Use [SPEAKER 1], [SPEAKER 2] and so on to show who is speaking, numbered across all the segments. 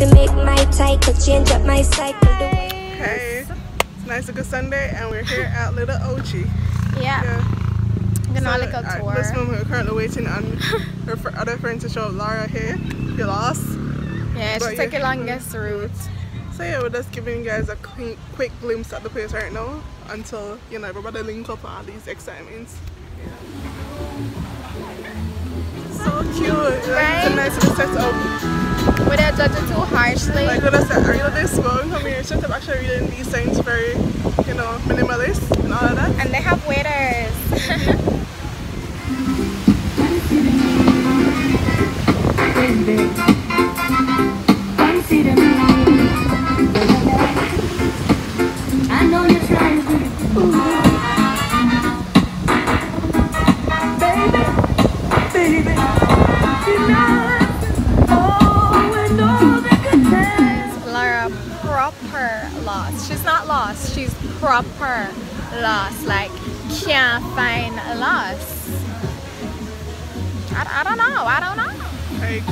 [SPEAKER 1] to make my title change up my cycle.
[SPEAKER 2] Hey, it's nice to go Sunday, and we're here at Little Ochie.
[SPEAKER 3] Yeah.
[SPEAKER 2] Yeah.
[SPEAKER 3] Gonna
[SPEAKER 2] So,
[SPEAKER 3] like a
[SPEAKER 2] at
[SPEAKER 3] tour.
[SPEAKER 2] this moment, we're currently waiting on her fr- other friend to show up. Laura here, you lost.
[SPEAKER 3] Yeah,
[SPEAKER 2] But
[SPEAKER 3] she took
[SPEAKER 2] yeah.
[SPEAKER 3] the longest route.
[SPEAKER 2] So yeah, we're just giving you guys a quick, quick glimpse at the place right now until you know everybody link up on all these excitements. So cute. Like, It's a nice little setup.
[SPEAKER 3] Without judging too harshly.
[SPEAKER 2] Like when I said, are you this going come here? I'm actually reading these things very, you know, minimalist and all of that.
[SPEAKER 3] and they have waiters. lost. Like can't find lost. I, I don't know, I don't know.
[SPEAKER 2] Like,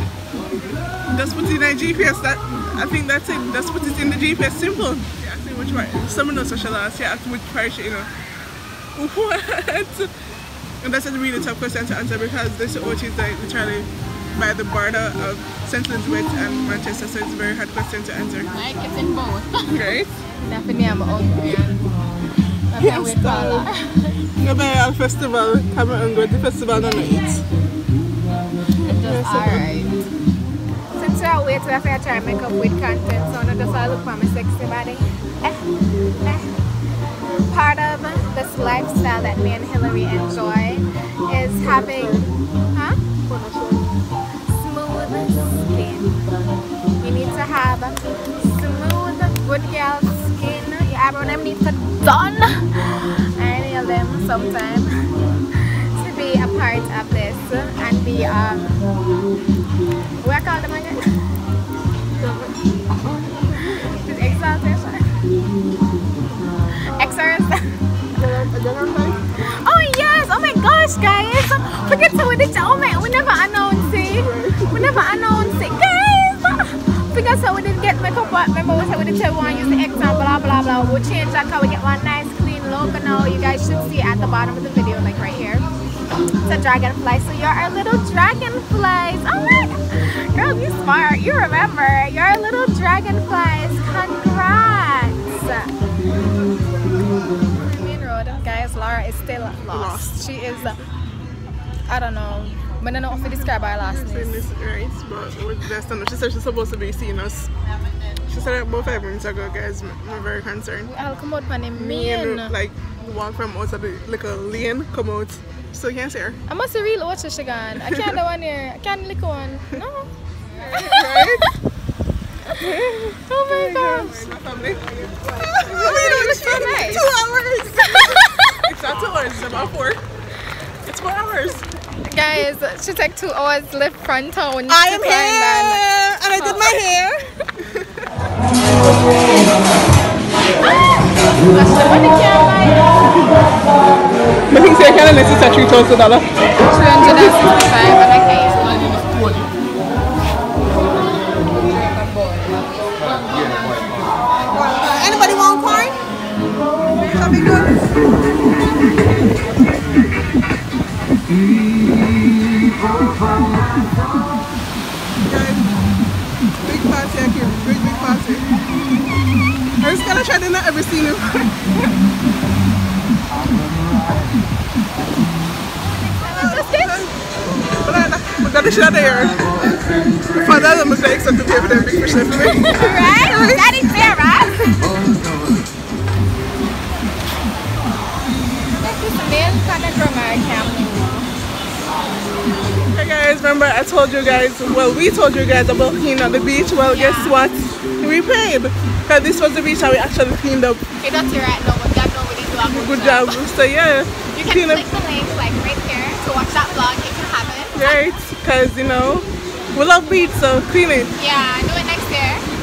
[SPEAKER 2] just put it in a GPS. That I think that's it. Just put it in the GPS. Simple. You ask me which part. Someone knows social loss. yeah, which part. You know. What? And that's a really tough question to answer because this OT is like literally by the border of St. Elizabeth and Manchester, so it's a very hard question to answer.
[SPEAKER 3] Like it's in both.
[SPEAKER 2] Right?
[SPEAKER 3] Definitely I'm hungry and nothing with color.
[SPEAKER 2] Go by our festival, come and go to the festival and eat.
[SPEAKER 3] Just alright. Since we're waiting, we have to try and make up with content, so I just want look for my sexy body. Eh, eh. Part of this lifestyle that me and Hillary enjoy is having, huh? Smooth skin. You need to have need done. I nail them sometime to be a part of this and be um what call them again? This exaltation. Oh yes! Oh my gosh, guys! Forget to with it. Oh my, we never announced it. We never announced it, guys. Because so we didn't makeup. But remember, we said we didn't want to use the X and blah blah blah. We'll change that. color, we get one nice clean logo now. You guys should see at the bottom of the video, like right here. It's a dragonfly. So you're our little dragonflies. Oh my. Girl, you smart. You remember. You're our little dragonflies. Congrats. Main road, guys. Laura is still lost.
[SPEAKER 2] Lost.
[SPEAKER 3] She is. I don't know. I don't know if to describe her last name.
[SPEAKER 2] this right, but we're just She said she's supposed to be seeing us. She said it about five minutes ago, guys. I'm very concerned.
[SPEAKER 3] I'll come out from the
[SPEAKER 2] Me and
[SPEAKER 3] main.
[SPEAKER 2] like walk from out of the little lane, come out. So can't see her.
[SPEAKER 3] I must real watch she gone. I can't do one here. I can't lick one. No.
[SPEAKER 2] Oh right?
[SPEAKER 3] Oh my gosh.
[SPEAKER 2] My family.
[SPEAKER 3] you look so nice.
[SPEAKER 2] Two hours. it's not two hours, it's about four. It's four hours.
[SPEAKER 3] Guys, she took two hours lift from town.
[SPEAKER 2] I am here and I did my
[SPEAKER 3] oh. hair.
[SPEAKER 2] I think say kind of necessary three thousand dollar.
[SPEAKER 3] 365 and I can't.
[SPEAKER 2] Anybody want corn? Something big party big big party. Gonna try to not ever seen him. But I, we got the shot there. For that, I'm gonna accept to pay for them big fish.
[SPEAKER 3] Right? That is fair, right? This is the main kind of drummer.
[SPEAKER 2] Hey guys, remember I told you guys, well we told you guys about cleaning up the beach. Well guess what? We paid. Because this was the beach that we actually cleaned up.
[SPEAKER 3] You're not here right now, but God know we did do a
[SPEAKER 2] Good job. So yeah,
[SPEAKER 3] You can
[SPEAKER 2] clean up
[SPEAKER 3] click the link like right here to watch that vlog if you haven't.
[SPEAKER 2] right. Because you know, we love beach so clean it.
[SPEAKER 3] Yeah, do it next year.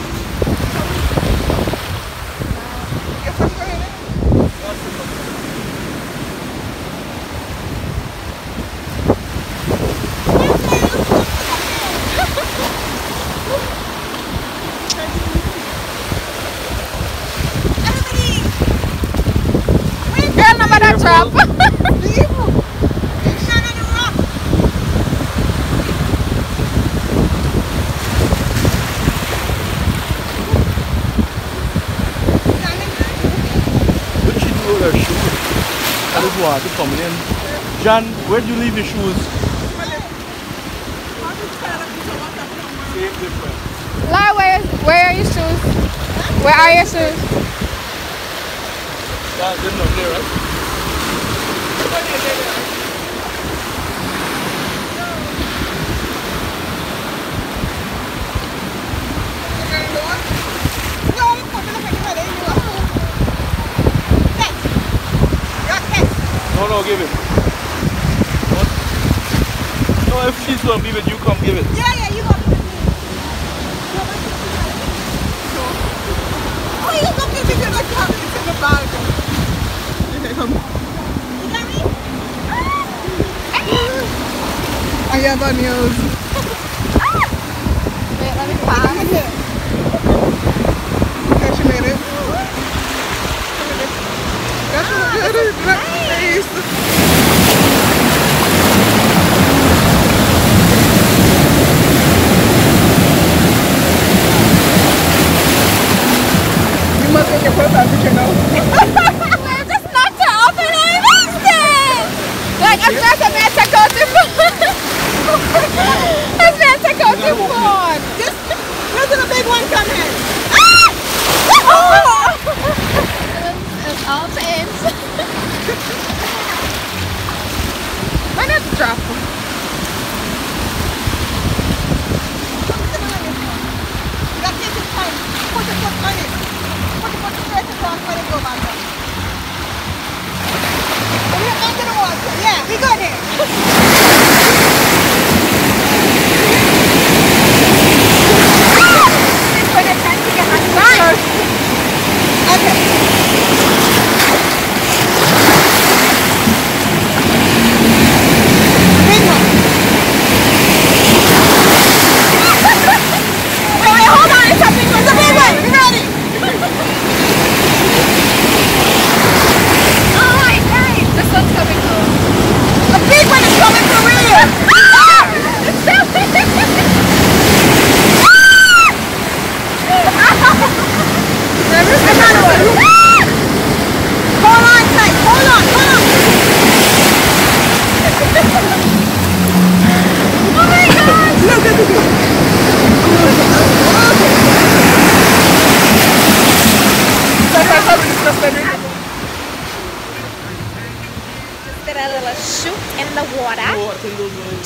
[SPEAKER 3] trap.
[SPEAKER 4] What did she do with her shoes? That is water coming in. John, where would you leave your shoes? Same difference.
[SPEAKER 3] La, where, where are your shoes? Where are your shoes?
[SPEAKER 4] Yeah, they're not there, right? No, no, give it. What? No, if she's gonna give it, you come give it.
[SPEAKER 2] Yeah, yeah, you got. Oh, you look at it like you have it in the bag. Okay, come. I have on yours.
[SPEAKER 3] Wait, let me pass.
[SPEAKER 2] Okay, she made it. That's what good. Nice.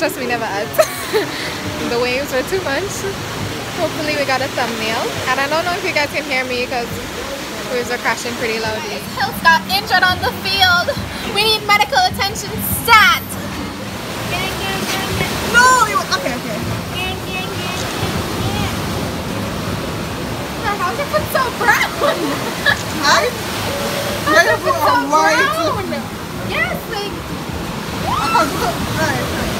[SPEAKER 3] Trust me, never had. the waves were too much. Hopefully we got a thumbnail. And I don't know if you guys can hear me because waves are crashing pretty loudly. Hills got injured on the field. We need medical attention stat.
[SPEAKER 2] No. You, okay. Okay.
[SPEAKER 3] How's your foot so brown?
[SPEAKER 2] I.
[SPEAKER 3] How's
[SPEAKER 2] Yeah,
[SPEAKER 3] your foot so
[SPEAKER 2] white.
[SPEAKER 3] brown? Yes, like,
[SPEAKER 2] Oh, good. Right. right.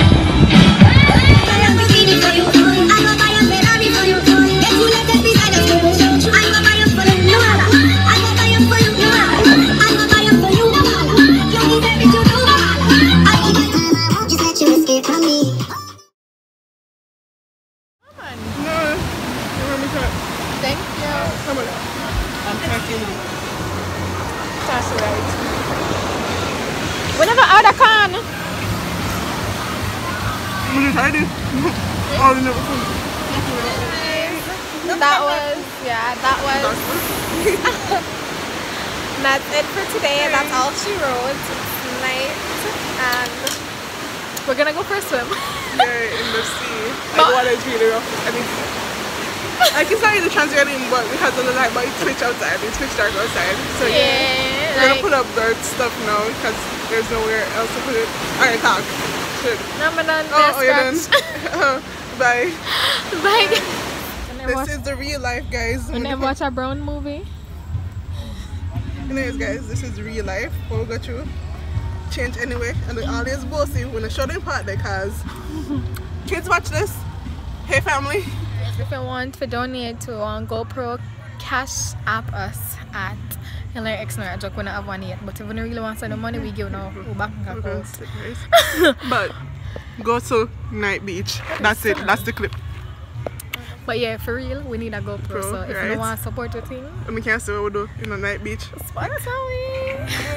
[SPEAKER 4] That
[SPEAKER 3] was, yeah, that was,
[SPEAKER 2] That's
[SPEAKER 3] it for today. That's all she wrote tonight. And we're gonna go for a swim.
[SPEAKER 2] yeah, in the sea. Like, the water is really rough. I think. Like it's not really translating, but because of the light, but it's pitch outside. It's pitch dark outside. So yeah,
[SPEAKER 3] Yeah,
[SPEAKER 2] we're gonna put up dirt stuff now because there's nowhere else to put it. Alright, talk. Shit.
[SPEAKER 3] no, I'm done.
[SPEAKER 2] Oh, oh, you're done. Bye.
[SPEAKER 3] Bye.
[SPEAKER 2] This is the real life, guys.
[SPEAKER 3] When I watch a brown movie.
[SPEAKER 2] Anyways, guys, this is real life. What we go through. Change anyway, and we always bossy when I show them part because kids watch this. Hey, family.
[SPEAKER 3] If you want to donate to um, GoPro, cash app us at Hillary X no, I joke we don't have one yet. But if you really want to send the money, we give now. We back account.
[SPEAKER 2] but go to Night Beach. That's it. That's the clip.
[SPEAKER 3] But yeah, for real, we need a GoPro.
[SPEAKER 2] Pro,
[SPEAKER 3] so if you
[SPEAKER 2] right.
[SPEAKER 3] don't want to support your thing,
[SPEAKER 2] And we can't say what we do in the Night Beach.
[SPEAKER 3] sponsor me.
[SPEAKER 5] By the way